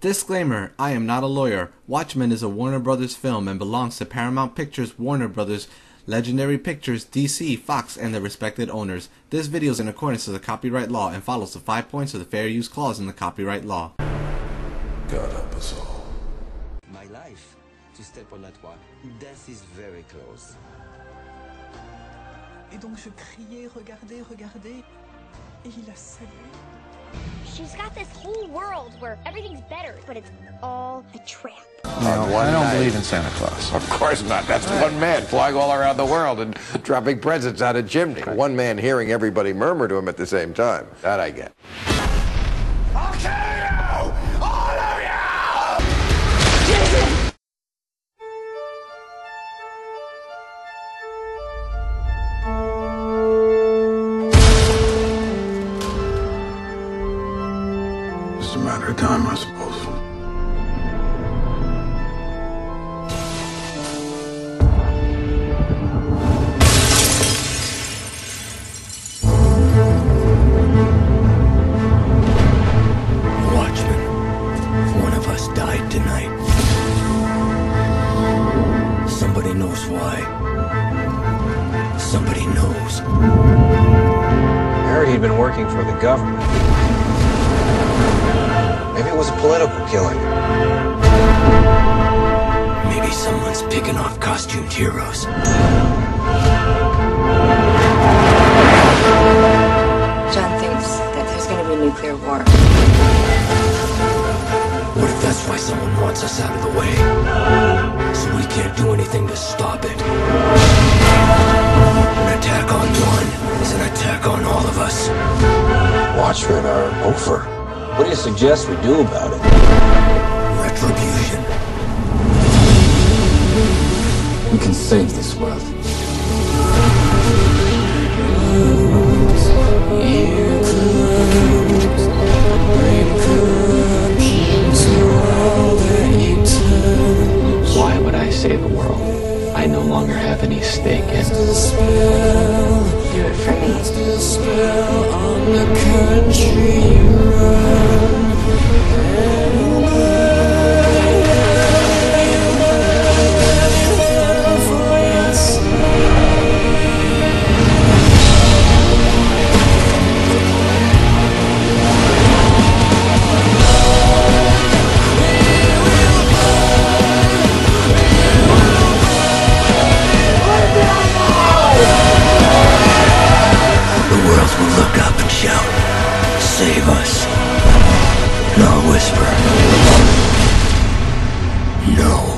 Disclaimer I am not a lawyer. Watchmen is a Warner Brothers film and belongs to Paramount Pictures, Warner Brothers, Legendary Pictures, DC, Fox, and their respected owners. This video is in accordance to the copyright law and follows the five points of the fair use clause in the copyright law. God help us all. My life, to step on that one, death is very close. Et donc je criais, regardez, regardez. Et il a salué. She's got this whole world where everything's better, but it's all a trap. No, I don't night. believe in Santa Claus. Of course not. That's one man flying all around the world and dropping presents out of chimney. One man hearing everybody murmur to him at the same time. That I get. Just a matter of time, I suppose. Watchman, one of us died tonight. Somebody knows why. Somebody knows. I heard he'd been working for the government. Maybe it was a political killing. Maybe someone's picking off costumed heroes. John thinks that there's going to be nuclear war. What if that's why someone wants us out of the way? So we can't do anything to stop it. An attack on one is an attack on all of us. Watchmen are over. What do you suggest we do about it? Retribution. We can save this world. Why would I save the world? I no longer have any stake in it. Do for me. The will look up and shout, Save us. And I'll whisper, No.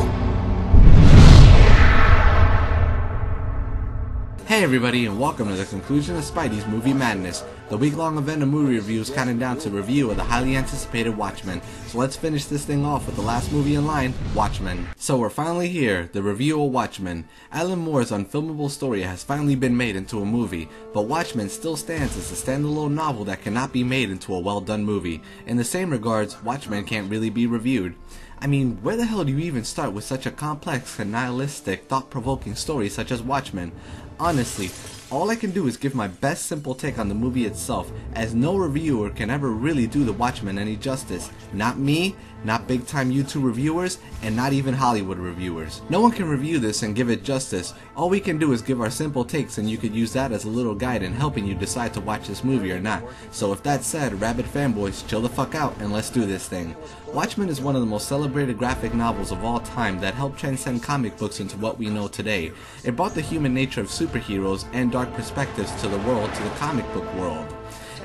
Hey everybody and welcome to the conclusion of Spidey's Movie Madness. The week-long event of movie reviews counting down to review of the highly anticipated Watchmen. So let's finish this thing off with the last movie in line, Watchmen. So we're finally here, the review of Watchmen. Alan Moore's unfilmable story has finally been made into a movie, but Watchmen still stands as a standalone novel that cannot be made into a well-done movie. In the same regards, Watchmen can't really be reviewed. I mean, where the hell do you even start with such a complex and nihilistic, thought-provoking story such as Watchmen? Honestly, all I can do is give my best simple take on the movie itself, as no reviewer can ever really do The Watchmen any justice. Not me, not big time YouTube reviewers, and not even Hollywood reviewers. No one can review this and give it justice. All we can do is give our simple takes and you could use that as a little guide in helping you decide to watch this movie or not. So with that said, rabid fanboys, chill the fuck out and let's do this thing. Watchmen is one of the most celebrated graphic novels of all time that helped transcend comic books into what we know today. It brought the human nature of superheroes and dark perspectives to the world to the comic book world.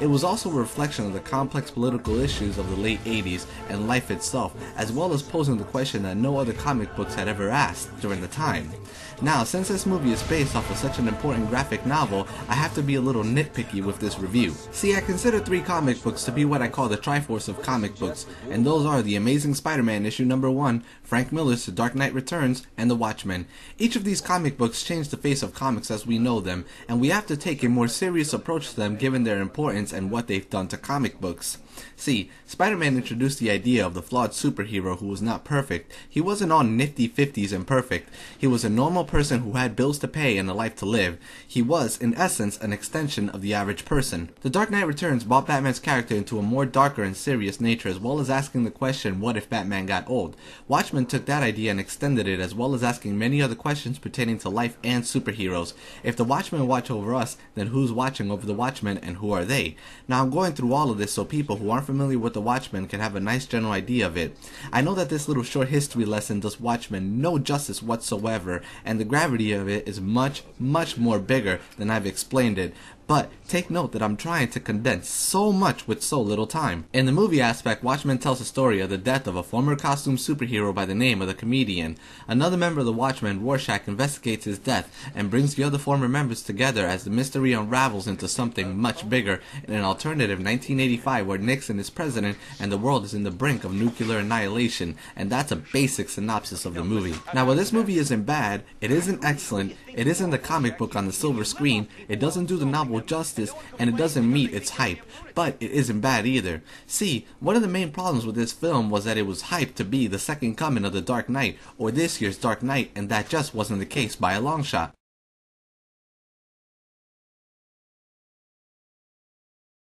It was also a reflection of the complex political issues of the late 80s and life itself, as well as posing the question that no other comic books had ever asked during the time. Now, since this movie is based off of such an important graphic novel, I have to be a little nitpicky with this review. See, I consider three comic books to be what I call the Triforce of comic books, and those are The Amazing Spider-Man issue number 1, Frank Miller's The Dark Knight Returns, and The Watchmen. Each of these comic books changed the face of comics as we know them, and we have to take a more serious approach to them given their importance and what they've done to comic books. See, Spider-Man introduced the idea of the flawed superhero who was not perfect. He wasn't all nifty fifties and perfect. He was a normal person who had bills to pay and a life to live. He was, in essence, an extension of the average person. The Dark Knight Returns brought Batman's character into a more darker and serious nature as well as asking the question, what if Batman got old? Watchmen took that idea and extended it as well as asking many other questions pertaining to life and superheroes. If the Watchmen watch over us, then who's watching over the Watchmen and who are they? Now I'm going through all of this so people who aren't familiar with the Watchmen can have a nice general idea of it. I know that this little short history lesson does Watchmen no justice whatsoever, and the gravity of it is much, much more bigger than I've explained it, but take note that I'm trying to condense so much with so little time. In the movie aspect, Watchmen tells the story of the death of a former costume superhero by the name of the Comedian. Another member of the Watchmen, Rorschach, investigates his death and brings the other former members together as the mystery unravels into something much bigger in an alternative 1985 where Nixon is president and the world is in the brink of nuclear annihilation. And that's a basic synopsis of the movie. Now, while this movie isn't bad, it isn't excellent, it isn't the comic book on the silver screen, it doesn't do the novel justice, and it doesn't meet its hype, but it isn't bad either. See, one of the main problems with this film was that it was hyped to be the second coming of the Dark Knight, or this year's Dark Knight, and that just wasn't the case by a long shot.